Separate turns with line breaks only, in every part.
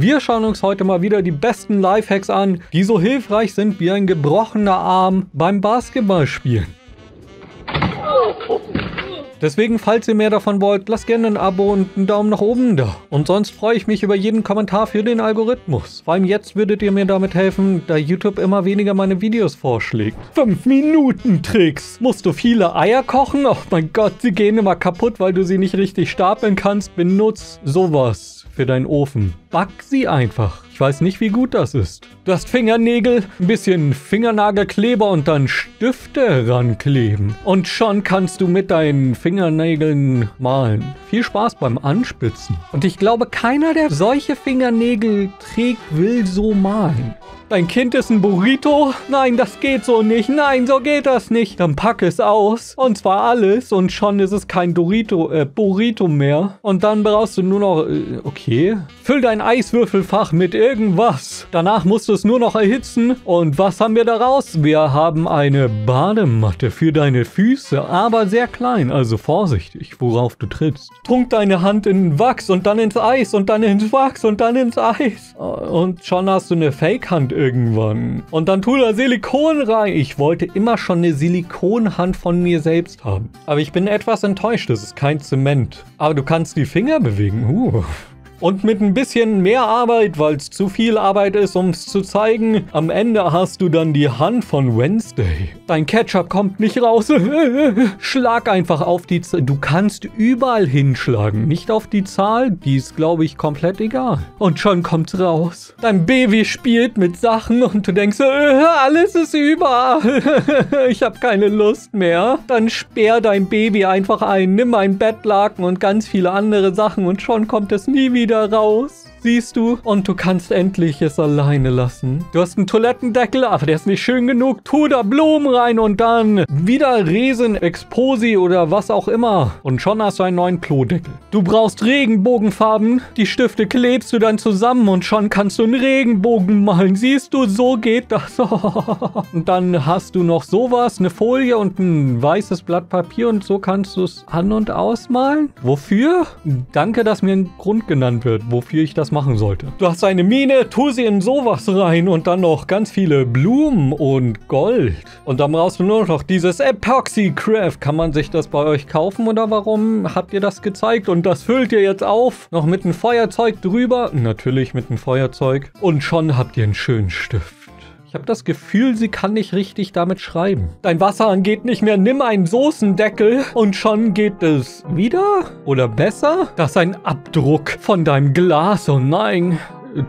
Wir schauen uns heute mal wieder die besten Lifehacks an, die so hilfreich sind wie ein gebrochener Arm beim Basketballspielen. Deswegen, falls ihr mehr davon wollt, lasst gerne ein Abo und einen Daumen nach oben da. Und sonst freue ich mich über jeden Kommentar für den Algorithmus. Vor allem jetzt würdet ihr mir damit helfen, da YouTube immer weniger meine Videos vorschlägt. 5 Minuten Tricks. Musst du viele Eier kochen? Oh mein Gott, sie gehen immer kaputt, weil du sie nicht richtig stapeln kannst. Benutz sowas für deinen Ofen. Back sie einfach. Weiß nicht, wie gut das ist. Du hast Fingernägel, ein bisschen Fingernagelkleber und dann Stifte rankleben. Und schon kannst du mit deinen Fingernägeln malen. Viel Spaß beim Anspitzen. Und ich glaube, keiner, der solche Fingernägel trägt, will so malen. Dein Kind ist ein Burrito? Nein, das geht so nicht. Nein, so geht das nicht. Dann pack es aus. Und zwar alles. Und schon ist es kein Dorito, äh, Burrito mehr. Und dann brauchst du nur noch, äh, okay. Füll dein Eiswürfelfach mit irgendwas. Danach musst du es nur noch erhitzen. Und was haben wir daraus? Wir haben eine Badematte für deine Füße. Aber sehr klein, also vorsichtig, worauf du trittst. Trunk deine Hand in Wachs und dann ins Eis und dann ins Wachs und dann ins Eis. Und schon hast du eine Fake-Hand irgendwann. Und dann tu da Silikon rein. Ich wollte immer schon eine Silikonhand von mir selbst haben. Aber ich bin etwas enttäuscht, das ist kein Zement. Aber du kannst die Finger bewegen. Uh. Und mit ein bisschen mehr Arbeit, weil es zu viel Arbeit ist, um es zu zeigen, am Ende hast du dann die Hand von Wednesday. Dein Ketchup kommt nicht raus. Schlag einfach auf die Zahl. Du kannst überall hinschlagen, nicht auf die Zahl. Die ist, glaube ich, komplett egal. Und schon kommt's raus. Dein Baby spielt mit Sachen und du denkst, äh, alles ist überall. ich habe keine Lust mehr. Dann sperr dein Baby einfach ein, nimm ein Bettlaken und ganz viele andere Sachen und schon kommt es nie wieder wieder raus. Siehst du? Und du kannst endlich es alleine lassen. Du hast einen Toilettendeckel, aber der ist nicht schön genug. Tu da Blumen rein und dann wieder Resin, Exposi oder was auch immer. Und schon hast du einen neuen Klodeckel. Du brauchst Regenbogenfarben. Die Stifte klebst du dann zusammen und schon kannst du einen Regenbogen malen. Siehst du, so geht das. und dann hast du noch sowas, eine Folie und ein weißes Blatt Papier und so kannst du es an- und ausmalen. Wofür? Danke, dass mir ein Grund genannt wird, wofür ich das machen sollte. Du hast eine Mine, tu sie in sowas rein und dann noch ganz viele Blumen und Gold. Und dann brauchst du nur noch dieses Epoxy Craft. Kann man sich das bei euch kaufen oder warum habt ihr das gezeigt? Und das füllt ihr jetzt auf. Noch mit einem Feuerzeug drüber. Natürlich mit einem Feuerzeug. Und schon habt ihr einen schönen Stift. Ich habe das Gefühl, sie kann nicht richtig damit schreiben. Dein Wasserhahn geht nicht mehr. Nimm einen Soßendeckel und schon geht es wieder? Oder besser? Das ist ein Abdruck von deinem Glas. Oh nein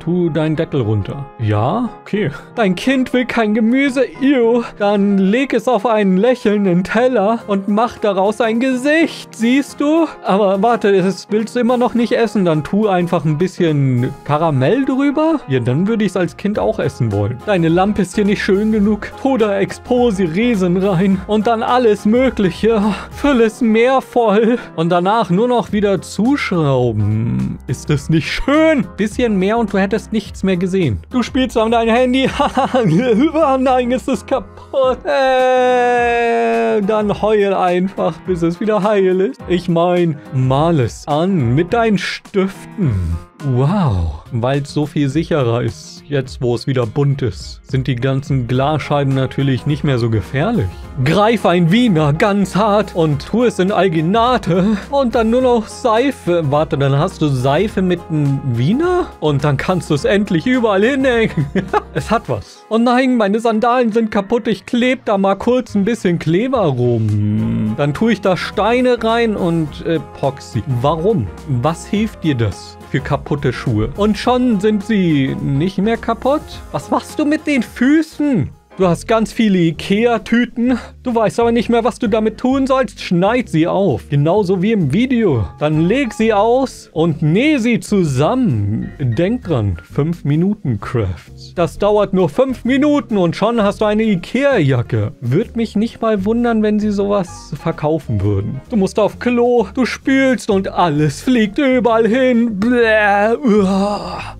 tu deinen Deckel runter. Ja? Okay. Dein Kind will kein Gemüse, ew. Dann leg es auf einen lächelnden Teller und mach daraus ein Gesicht, siehst du? Aber warte, das willst du immer noch nicht essen, dann tu einfach ein bisschen Karamell drüber. Ja, dann würde ich es als Kind auch essen wollen. Deine Lampe ist hier nicht schön genug. Tu da Exposi Resen rein und dann alles mögliche. Füll es mehr voll und danach nur noch wieder zuschrauben. Ist das nicht schön? Bisschen mehr und und du hättest nichts mehr gesehen. Du spielst an dein Handy. Nein, ist es kaputt. Äh, dann heul einfach, bis es wieder heil ist. Ich mein, mal es an mit deinen Stiften. Wow, weil es so viel sicherer ist. Jetzt, wo es wieder bunt ist, sind die ganzen Glasscheiben natürlich nicht mehr so gefährlich. Greif ein Wiener ganz hart und tu es in Alginate und dann nur noch Seife. Warte, dann hast du Seife mit einem Wiener und dann kannst du es endlich überall hinhängen. es hat was. Oh nein, meine Sandalen sind kaputt. Ich klebe da mal kurz ein bisschen Kleber rum. Dann tue ich da Steine rein und Epoxy. Warum? Was hilft dir das? für kaputte Schuhe. Und schon sind sie nicht mehr kaputt. Was machst du mit den Füßen? Du hast ganz viele Ikea-Tüten. Du weißt aber nicht mehr, was du damit tun sollst. Schneid sie auf. Genauso wie im Video. Dann leg sie aus und näh sie zusammen. Denk dran, 5 Minuten Crafts. Das dauert nur 5 Minuten und schon hast du eine Ikea-Jacke. Würde mich nicht mal wundern, wenn sie sowas verkaufen würden. Du musst auf Klo, du spülst und alles fliegt überall hin. Bläh.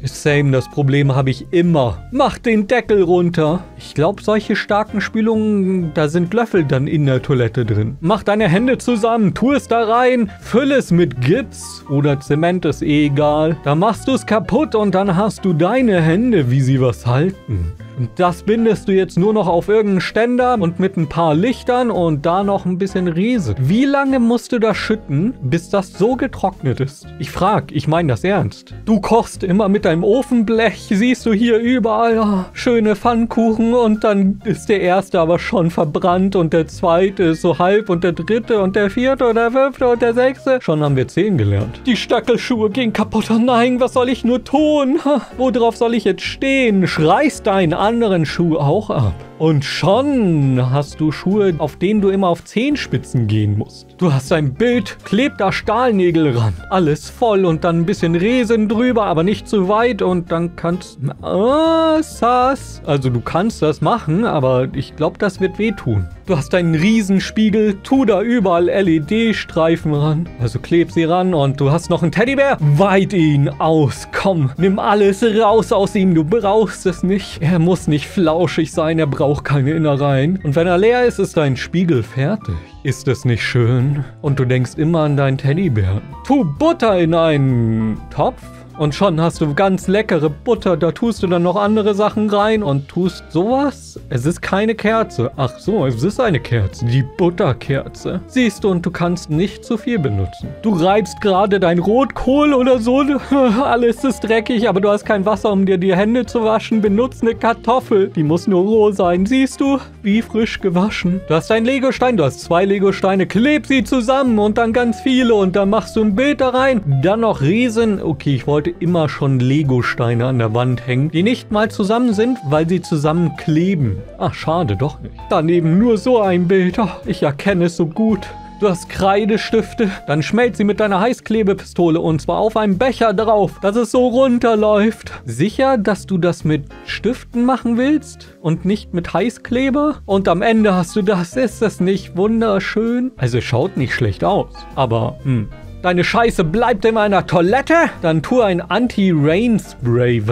Same, das Problem habe ich immer. Mach den Deckel runter. Ich glaube, solche starken Spülungen, da sind Löffel dann in der Toilette drin. Mach deine Hände zusammen, tu es da rein, füll es mit Gips oder Zement, ist eh egal. Dann machst du es kaputt und dann hast du deine Hände, wie sie was halten. Das bindest du jetzt nur noch auf irgendeinen Ständer und mit ein paar Lichtern und da noch ein bisschen Riese. Wie lange musst du das schütten, bis das so getrocknet ist? Ich frag, ich meine das ernst. Du kochst immer mit deinem Ofenblech, siehst du hier überall oh, schöne Pfannkuchen und dann ist der erste aber schon verbrannt und der zweite ist so halb und der dritte und der vierte und der fünfte und der sechste. Schon haben wir zehn gelernt. Die Stackelschuhe gehen kaputt. Oh nein, was soll ich nur tun? Worauf soll ich jetzt stehen? Schreist dein anderen Schuh auch ab. Und schon hast du Schuhe, auf denen du immer auf Zehenspitzen gehen musst. Du hast ein Bild, klebt da Stahlnägel ran. Alles voll und dann ein bisschen Resin drüber, aber nicht zu weit und dann kannst... Ah, sass. Also du kannst das machen, aber ich glaube, das wird wehtun. Du hast einen Riesenspiegel, tu da überall LED-Streifen ran. Also kleb sie ran und du hast noch einen Teddybär. Weit ihn aus. Komm, nimm alles raus aus ihm. Du brauchst es nicht. Er muss nicht flauschig sein, er braucht auch keine Innereien. Und wenn er leer ist, ist dein Spiegel fertig. Ist es nicht schön? Und du denkst immer an deinen Teddybär. Tu Butter in einen Topf und schon hast du ganz leckere Butter. Da tust du dann noch andere Sachen rein und tust sowas. Es ist keine Kerze. Ach so, es ist eine Kerze. Die Butterkerze. Siehst du, und du kannst nicht zu viel benutzen. Du reibst gerade dein Rotkohl oder so. Alles ist dreckig, aber du hast kein Wasser, um dir die Hände zu waschen. Benutzt eine Kartoffel. Die muss nur roh sein. Siehst du, wie frisch gewaschen. Du hast einen Legostein. Du hast zwei Legosteine. Kleb sie zusammen und dann ganz viele. Und dann machst du ein Bild da rein. Dann noch Riesen. Okay, ich wollte wollte immer schon Lego-Steine an der Wand hängen, die nicht mal zusammen sind, weil sie zusammen kleben. Ach, schade, doch nicht. Daneben nur so ein Bild. Oh, ich erkenne es so gut. Du hast Kreidestifte, dann schmelz sie mit deiner Heißklebepistole und zwar auf einem Becher drauf, dass es so runterläuft. Sicher, dass du das mit Stiften machen willst und nicht mit Heißkleber? Und am Ende hast du das. Ist das nicht wunderschön? Also schaut nicht schlecht aus, aber hm, Deine Scheiße bleibt in meiner Toilette? Dann tu ein Anti-Rain-Spray.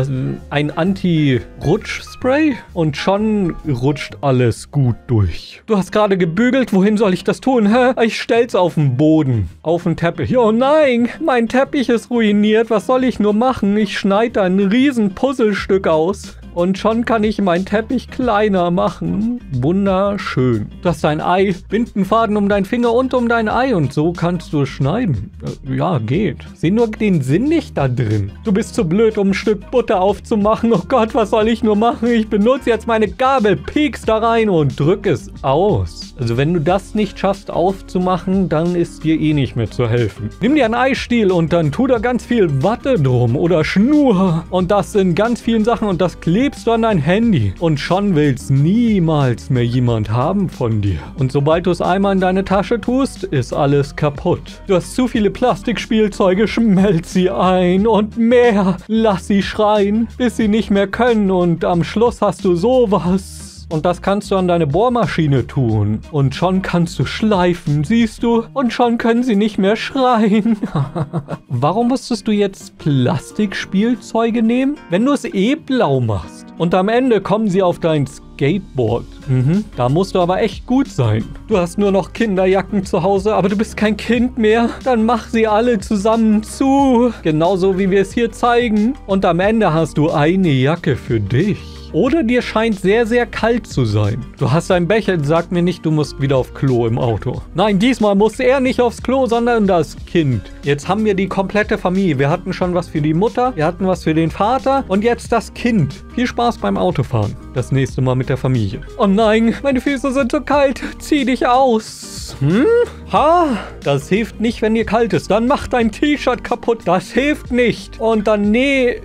Ein Anti-Rutsch-Spray? Und schon rutscht alles gut durch. Du hast gerade gebügelt. Wohin soll ich das tun? Hä? Ich stell's auf den Boden. Auf den Teppich. Oh nein, mein Teppich ist ruiniert. Was soll ich nur machen? Ich schneide ein riesen Puzzlestück aus. Und schon kann ich meinen Teppich kleiner machen. Wunderschön. Du hast ein Ei, Bindenfaden um deinen Finger und um dein Ei und so kannst du es schneiden. Äh, ja, geht. Sieh nur den Sinn nicht da drin. Du bist zu blöd, um ein Stück Butter aufzumachen. Oh Gott, was soll ich nur machen? Ich benutze jetzt meine Gabel, piekst da rein und drück es aus. Also wenn du das nicht schaffst aufzumachen, dann ist dir eh nicht mehr zu helfen. Nimm dir einen Eistiel und dann tu da ganz viel Watte drum oder Schnur. Und das sind ganz vielen Sachen und das klebst du an dein Handy. Und schon will's niemals mehr jemand haben von dir. Und sobald du es einmal in deine Tasche tust, ist alles kaputt. Du hast zu viele Plastikspielzeuge, schmelz sie ein und mehr. Lass sie schreien, bis sie nicht mehr können und am Schluss hast du sowas und das kannst du an deine Bohrmaschine tun. Und schon kannst du schleifen, siehst du? Und schon können sie nicht mehr schreien. Warum musstest du jetzt Plastikspielzeuge nehmen? Wenn du es eh blau machst. Und am Ende kommen sie auf dein Skateboard. Mhm. Da musst du aber echt gut sein. Du hast nur noch Kinderjacken zu Hause, aber du bist kein Kind mehr. Dann mach sie alle zusammen zu. Genauso wie wir es hier zeigen. Und am Ende hast du eine Jacke für dich. Oder dir scheint sehr, sehr kalt zu sein. Du hast ein Becher, sag mir nicht, du musst wieder auf Klo im Auto. Nein, diesmal muss er nicht aufs Klo, sondern das Kind. Jetzt haben wir die komplette Familie. Wir hatten schon was für die Mutter, wir hatten was für den Vater und jetzt das Kind. Viel Spaß beim Autofahren. Das nächste Mal mit der Familie. Oh nein, meine Füße sind so kalt. Zieh dich aus. Hm? Ha? Das hilft nicht, wenn dir kalt ist. Dann mach dein T-Shirt kaputt. Das hilft nicht. Und dann näh...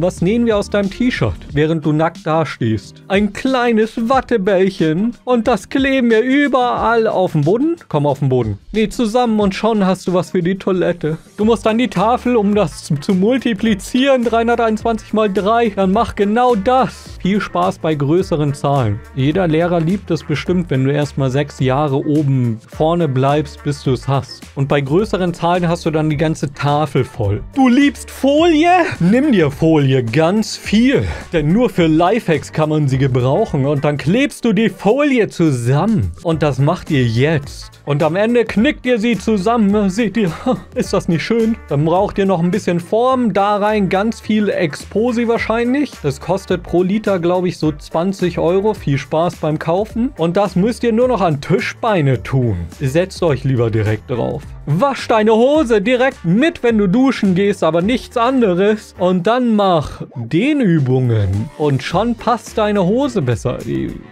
Was nähen wir aus deinem T-Shirt, während du nackt dastehst? Ein kleines Wattebällchen. Und das kleben wir überall auf dem Boden. Komm auf den Boden. Nee, zusammen und schon hast du was für die Toilette. Du musst an die Tafel, um das zu multiplizieren. 321 mal 3. Dann mach genau das. Viel Spaß bei größeren Zahlen. Jeder Lehrer liebt es bestimmt, wenn du erstmal sechs Jahre oben vorne bleibst, bis du es hast. Und bei größeren Zahlen hast du dann die ganze Tafel voll. Du liebst Folie? Nimm dir Folie, ganz viel. Denn nur für Lifehacks kann man sie gebrauchen. Und dann klebst du die Folie zusammen. Und das macht ihr jetzt. Und am Ende knickt ihr sie zusammen. Seht ihr, ist das nicht schön? Dann braucht ihr noch ein bisschen Form. Da rein ganz viel Exposi wahrscheinlich. Das kostet pro Liter, glaube ich, so 20 Euro. Viel Spaß beim Kaufen. Und das müsst ihr nur noch an Tischbeine tun. Setzt euch lieber direkt drauf. Wasch deine Hose direkt mit, wenn du duschen gehst, aber nichts anderes. Und dann mach Dehnübungen. Und schon passt deine Hose besser.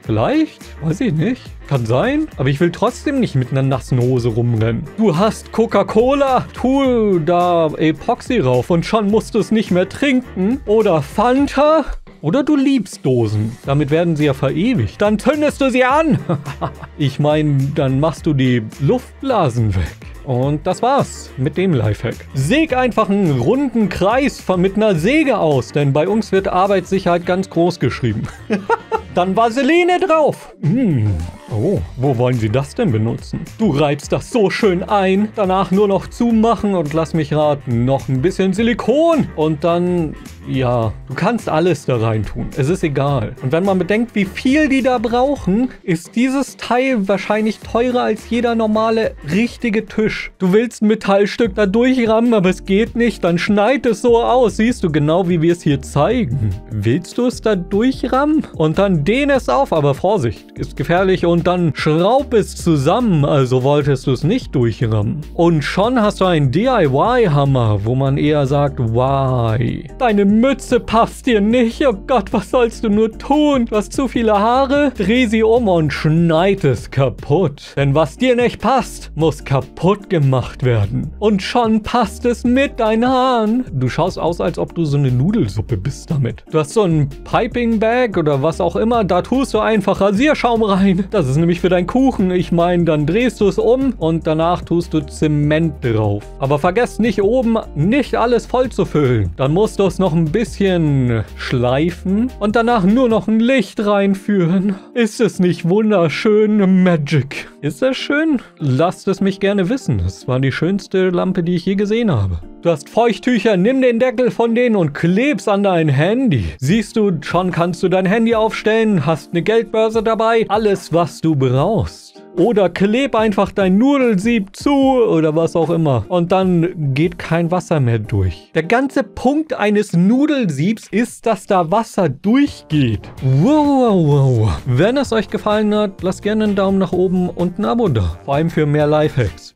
Vielleicht? Weiß ich nicht. Kann sein, aber ich will trotzdem nicht mit einer nassen Hose rumrennen. Du hast Coca-Cola, tu da Epoxy rauf und schon musst du es nicht mehr trinken. Oder Fanta. Oder du liebst Dosen. Damit werden sie ja verewigt. Dann zündest du sie an. ich meine, dann machst du die Luftblasen weg. Und das war's mit dem Lifehack. Säg einfach einen runden Kreis mit einer Säge aus, denn bei uns wird Arbeitssicherheit ganz groß geschrieben. Dann Vaseline drauf. Mmh. Oh, wo wollen Sie das denn benutzen? Du reibst das so schön ein, danach nur noch zumachen und lass mich raten, noch ein bisschen Silikon und dann, ja, du kannst alles da rein tun. Es ist egal. Und wenn man bedenkt, wie viel die da brauchen, ist dieses Teil wahrscheinlich teurer als jeder normale richtige Tisch. Du willst ein Metallstück da durchrammen, aber es geht nicht, dann schneid es so aus. Siehst du genau, wie wir es hier zeigen. Willst du es da durchrammen? Und dann dehn es auf, aber Vorsicht, ist gefährlich und und dann schraub es zusammen, also wolltest du es nicht durchrammen. Und schon hast du einen DIY-Hammer, wo man eher sagt, why? Deine Mütze passt dir nicht, oh Gott, was sollst du nur tun? Du hast zu viele Haare? Dreh sie um und schneid es kaputt. Denn was dir nicht passt, muss kaputt gemacht werden. Und schon passt es mit deinen Haaren. Du schaust aus, als ob du so eine Nudelsuppe bist damit. Du hast so ein Piping-Bag oder was auch immer, da tust du einfach Rasierschaum rein. Das das ist nämlich für deinen Kuchen. Ich meine, dann drehst du es um und danach tust du Zement drauf. Aber vergesst nicht oben nicht alles voll zu füllen. Dann musst du es noch ein bisschen schleifen und danach nur noch ein Licht reinführen. Ist es nicht wunderschön Magic? Ist das schön? Lasst es mich gerne wissen. Das war die schönste Lampe, die ich je gesehen habe. Du hast Feuchttücher, nimm den Deckel von denen und kleb's an dein Handy. Siehst du, schon kannst du dein Handy aufstellen, hast eine Geldbörse dabei, alles was du brauchst. Oder kleb einfach dein Nudelsieb zu oder was auch immer. Und dann geht kein Wasser mehr durch. Der ganze Punkt eines Nudelsiebs ist, dass da Wasser durchgeht. Wow, wow, wow. Wenn es euch gefallen hat, lasst gerne einen Daumen nach oben und ein Abo da. Vor allem für mehr Lifehacks.